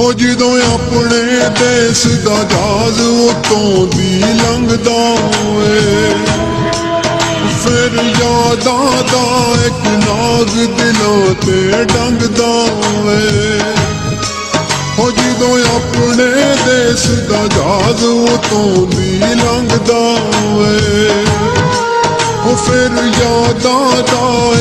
ਹੋ ਜਦੋਂ ਆਪਣੇ ਦੇਸ਼ ਦਾ ਜਾਜ਼ ਉਤੋਂ ਦੀ ਲੰਘਦਾ ਓਏ। ਫਿਰ ਯਾਦਾਂ ਦਾ ਇੱਕ ਨਾਗ ਦਿਲਾਂ ਤੇ ਡੰਗਦਾ ਓਏ। ਹੋ ਜਦੋਂ ਆਪਣੇ ਦੇਸ਼ ਦਾ ਜਾਜ਼ ਉਤੋਂ ਦੀ ਲੰਘਦਾ ਓਏ। ਉਹ ਫਿਰ ਯਾਦਾਂ ਦਾ